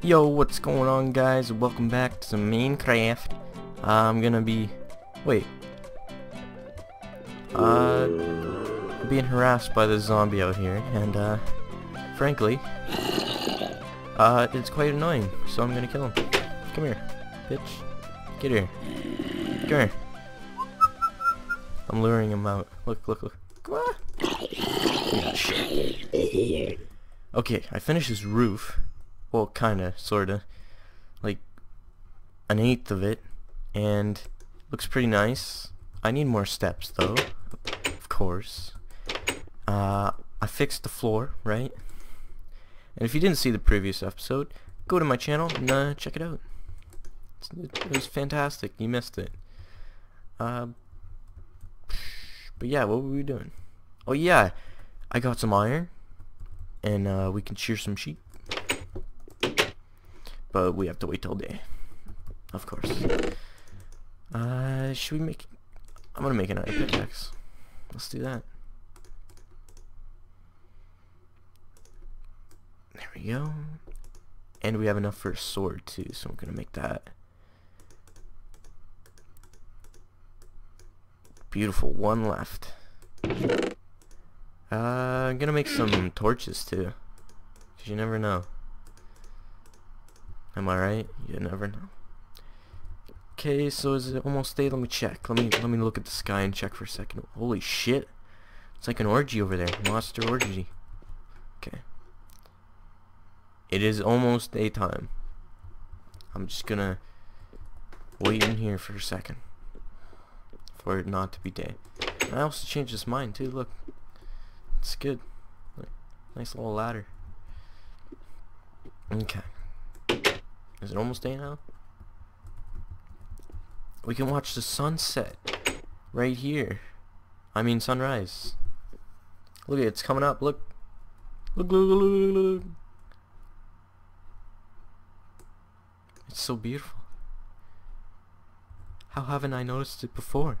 Yo, what's going on guys? Welcome back to some Minecraft. Uh, I'm gonna be... Wait. Uh... Being harassed by this zombie out here, and uh... Frankly... Uh, it's quite annoying, so I'm gonna kill him. Come here, bitch. Get here. Come here. I'm luring him out. Look, look, look. Come on. Okay, I finished his roof. Well, kinda, sorta. Like, an eighth of it. And looks pretty nice. I need more steps, though. Of course. Uh, I fixed the floor, right? And if you didn't see the previous episode, go to my channel and uh, check it out. It was fantastic. You missed it. Uh, but yeah, what were we doing? Oh yeah, I got some iron, and uh, we can shear some sheep. But we have to wait till day, of course. Uh, should we make? I'm gonna make an iron pickaxe. Let's do that. There we go. And we have enough for a sword too, so I'm gonna make that. Beautiful, one left. Uh, I'm gonna make some torches too. Cause you never know. Am I right? You never know. Okay, so is it almost day? Let me check. Let me let me look at the sky and check for a second. Holy shit. It's like an orgy over there. Monster orgy. Okay. It is almost daytime. I'm just gonna wait in here for a second. For it not to be day. And I also changed his mind too, look. It's good. Nice little ladder. Okay. Is it almost day now? We can watch the sunset right here. I mean sunrise. Look, it's coming up. Look. Look, look, look, look, look. It's so beautiful. How haven't I noticed it before?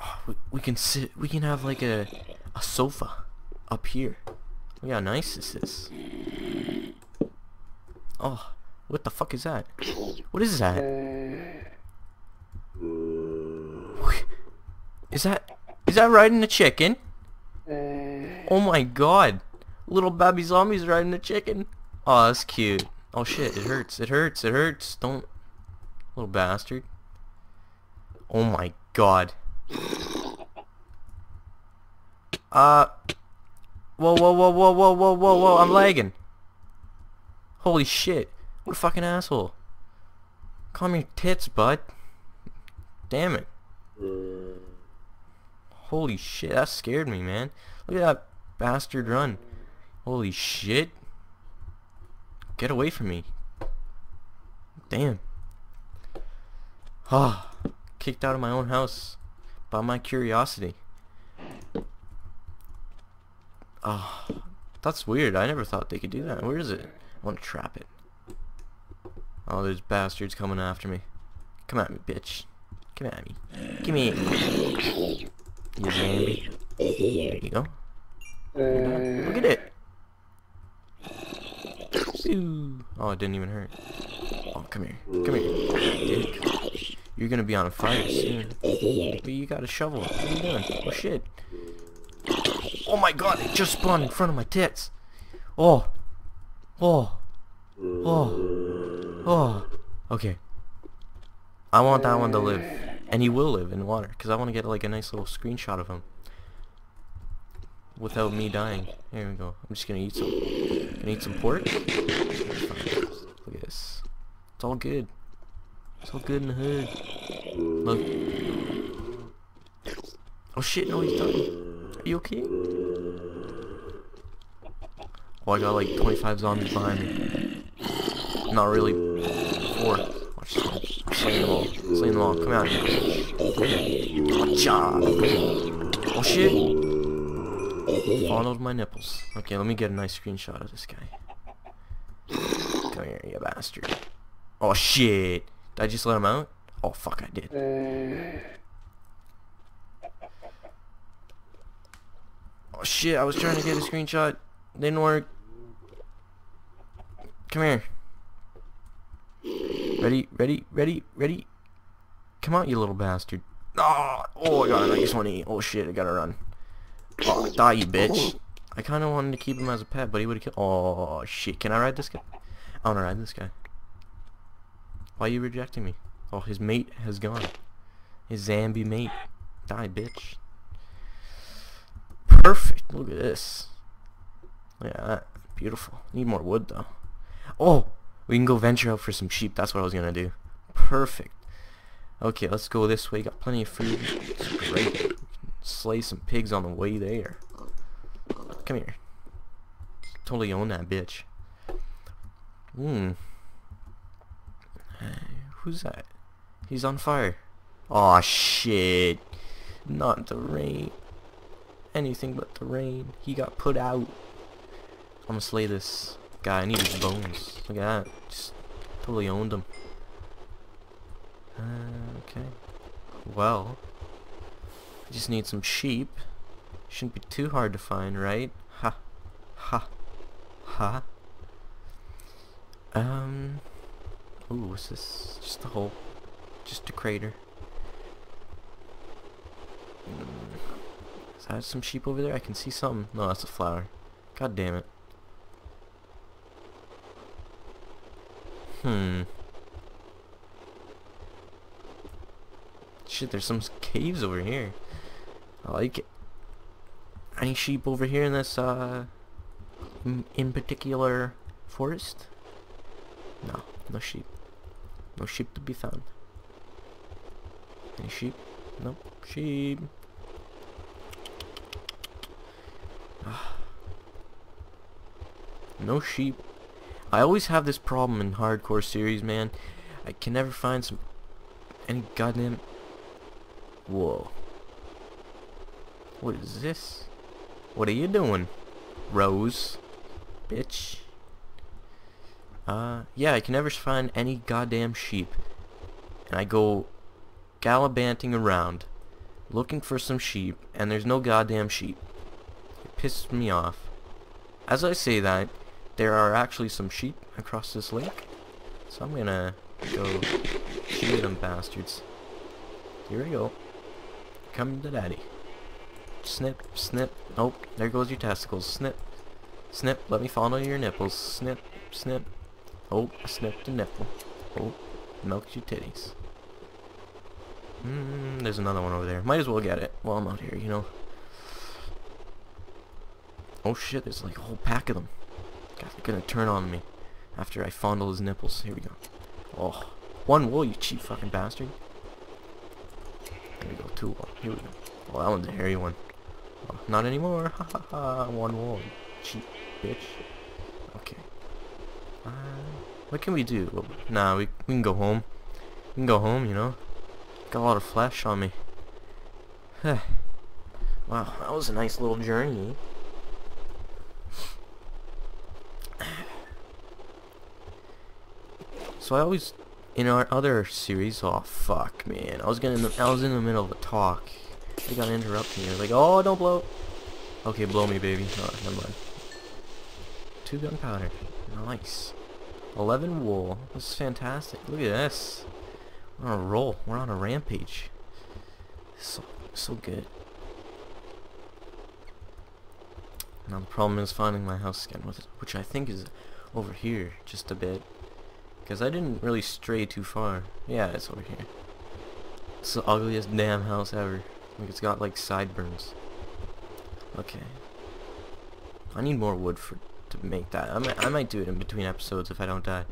Oh, we, we can sit, we can have like a, a sofa up here. Look how nice this is. Oh, what the fuck is that? What is that? Is that, is that riding a chicken? Oh my god. Little baby zombies riding a chicken. Oh, that's cute. Oh shit, it hurts, it hurts, it hurts. Don't... Little bastard. Oh my god. Uh... Whoa, whoa, whoa, whoa, whoa, whoa, whoa, whoa, I'm lagging. Holy shit. What a fucking asshole. Calm your tits, bud. Damn it. Holy shit, that scared me, man. Look at that bastard run. Holy shit. Get away from me. Damn. Ah, oh, kicked out of my own house by my curiosity. Ah, oh, that's weird. I never thought they could do that. Where is it? Want to trap it. Oh, there's bastards coming after me. Come at me, bitch. Come at me. Give me. You. There you go. Look at it. Oh, it didn't even hurt. Oh, come here. Come here. You're gonna be on fire soon. But you got a shovel. What are you doing? Oh, shit. Oh my god, it just spawned in front of my tits. Oh. Oh. Mm. Oh. Oh. Okay. I want that one to live. And he will live in water. Because I want to get like a nice little screenshot of him. Without me dying. Here we go. I'm just gonna eat some. Gonna eat some pork. Look at this. It's all good. It's all good in the hood. Look. Oh shit, no he's done. Are you okay? Oh, I got like 25 zombies behind me. Not really. Four. Watch this. I'm slaying them all. Slaying them all. Come out. Gotcha. Oh shit. Followed my nipples. Okay, let me get a nice screenshot of this guy. Come here, you bastard. Oh shit. Did I just let him out? Oh fuck, I did. Oh shit, I was trying to get a screenshot. Didn't work. Come here. Ready, ready, ready, ready. Come out, you little bastard. Oh, oh, I got a nice one. Oh shit, I gotta run. Oh, die, you bitch. I kind of wanted to keep him as a pet, but he would have killed. Oh shit, can I ride this guy? I want to ride this guy. Why are you rejecting me? Oh, his mate has gone. His Zambi mate. Die, bitch. Perfect. Look at this. That. Beautiful. Need more wood, though. Oh! We can go venture out for some sheep. That's what I was to do. Perfect. Okay, let's go this way. Got plenty of food. It's great. Slay some pigs on the way there. Come here. Totally own that bitch. Hmm. Who's that? He's on fire. Aw, shit. Not the rain. Anything but the rain. He got put out. I'm gonna slay this guy. I need his bones. Look at that. Just totally owned him. Uh, okay. Well, I just need some sheep. Shouldn't be too hard to find, right? Ha. Ha. Ha. Um. Ooh, is this just a hole? Just a crater? Mm. Is that some sheep over there? I can see something. No, that's a flower. God damn it. Hmm. Shit, there's some caves over here. I like it. Any sheep over here in this, uh, in particular forest? No, no sheep. No sheep to be found. Any sheep? Nope. Sheep. no sheep. I always have this problem in hardcore series, man. I can never find some any goddamn Whoa. What is this? What are you doing? Rose. Bitch. Uh, yeah, I can never find any goddamn sheep. And I go gallivanting around looking for some sheep, and there's no goddamn sheep. It pisses me off. As I say that, there are actually some sheep across this lake. So I'm gonna go shoot them bastards. Here we go. Come to daddy. Snip, snip. Oh, there goes your testicles. Snip, snip. Let me fondle your nipples. Snip, snip. Oh, I snipped a nipple. Oh, milked your titties. Mm, there's another one over there. Might as well get it while I'm out here, you know. Oh shit, there's like a whole pack of them. God, they're gonna turn on me after I fondle his nipples. Here we go. Oh, one wool, you cheap fucking bastard. There we go, two wool. Here we go. Oh, that one's a hairy one. Oh, not anymore. Ha ha ha. One wool, cheap bitch. Okay. Uh, what can we do? Well, nah, we, we can go home. We can go home, you know. Got a lot of flesh on me. wow, that was a nice little journey. So I always, in our other series, oh fuck, man, I was gonna, I was in the middle of a talk. They got interrupted me. Like, oh, don't blow. Okay, blow me, baby. Oh, never mind. Two gunpowder. Nice. 11 wool. This is fantastic. Look at this. We're on a roll. We're on a rampage. So, so good. Now the problem is finding my house again, which I think is over here just a bit. Because I didn't really stray too far. Yeah, it's over here. It's the ugliest damn house ever. Like it's got like sideburns. Okay. I need more wood for to make that. I might, I might do it in between episodes if I don't die.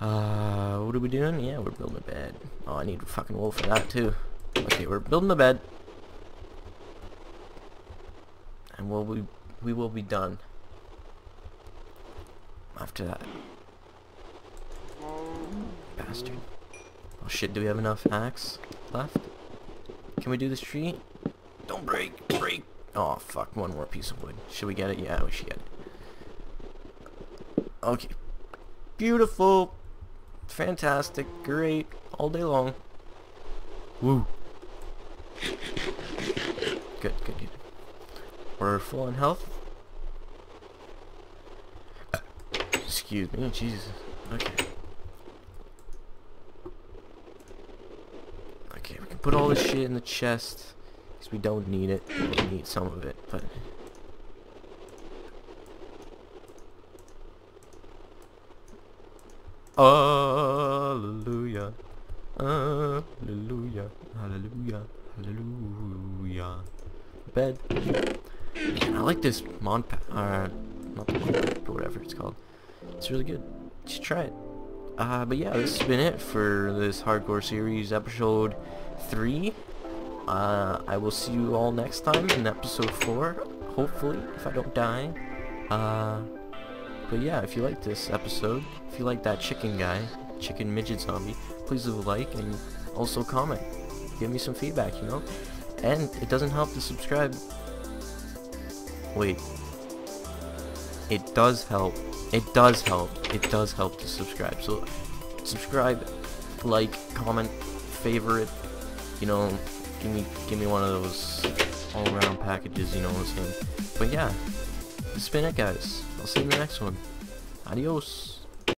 Uh, what are we doing? Yeah, we're building a bed. Oh, I need fucking wool for that too. Okay, we're building a bed. And we'll be, we will be done. After that. Bastard. Oh shit, do we have enough axe left? Can we do this tree? Don't break, break. Oh fuck, one more piece of wood. Should we get it? Yeah, we should get it. Okay. Beautiful. Fantastic. Great. All day long. Woo. Good, good, good. We're full on health. Uh, excuse me, Jesus. Okay. Okay, we can put all this shit in the chest. Because we don't need it. We need some of it, but... Hallelujah. Hallelujah. Hallelujah. Hallelujah. Bed. Man, I like this mod pack. Uh, not the pack, but whatever it's called. It's really good. You should try it. Uh, but yeah, this has been it for this hardcore series episode 3. Uh, I will see you all next time in episode 4, hopefully, if I don't die. Uh, but yeah, if you like this episode, if you like that chicken guy, chicken midget zombie, please leave a like and also comment. Give me some feedback, you know? And it doesn't help to subscribe. Wait. It does help. It does help. It does help to subscribe. So, subscribe, like, comment, favorite, you know, give me give me one of those all-around packages, you know what I'm saying? But yeah, has been it, guys. I'll see you in the next one. Adios.